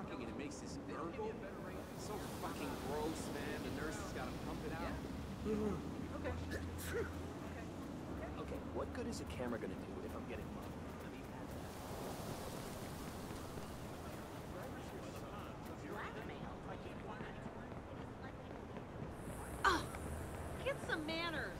talking and it makes this gurgle. So fucking gross, man. The nurse has got to pump it out. Mm-hmm. Okay. Okay, what good is a camera gonna do if I'm getting mugged? I Oh, get some manners.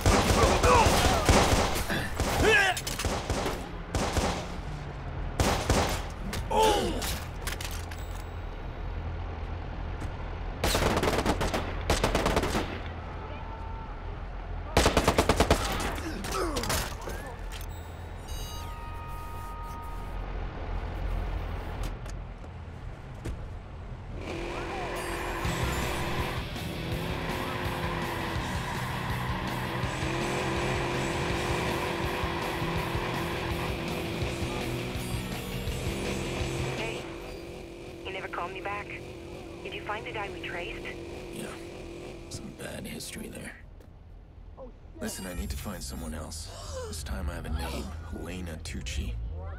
called me back. Did you find the guy we traced? Yeah, some bad history there. Listen, I need to find someone else. This time I have a name, Helena Tucci.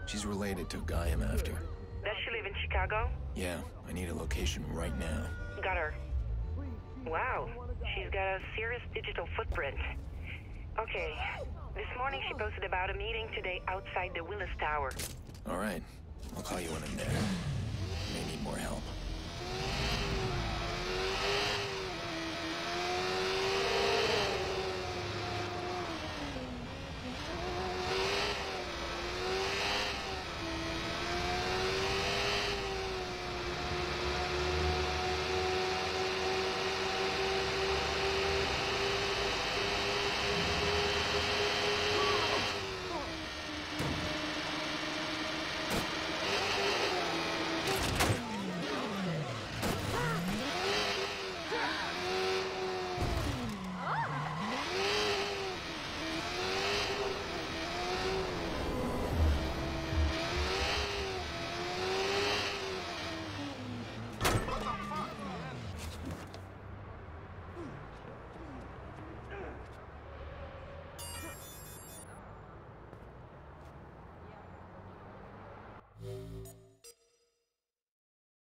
She's related to a guy I'm after. Does she live in Chicago? Yeah, I need a location right now. Got her. Wow, she's got a serious digital footprint. Okay, this morning she posted about a meeting today outside the Willis Tower. All right, I'll call you when I'm there. May need more help.